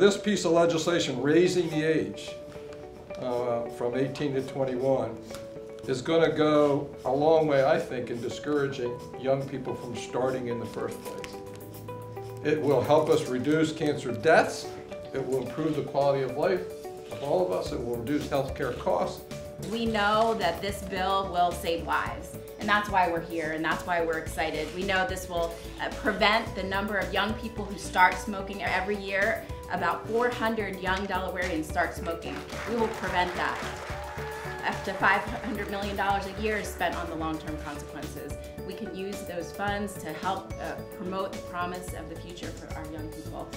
This piece of legislation, raising the age uh, from 18 to 21, is going to go a long way, I think, in discouraging young people from starting in the first place. It will help us reduce cancer deaths. It will improve the quality of life of all of us. It will reduce healthcare costs. We know that this bill will save lives, and that's why we're here, and that's why we're excited. We know this will uh, prevent the number of young people who start smoking every year. About 400 young Delawareans start smoking. We will prevent that. Up to $500 million a year is spent on the long-term consequences. We can use those funds to help uh, promote the promise of the future for our young people.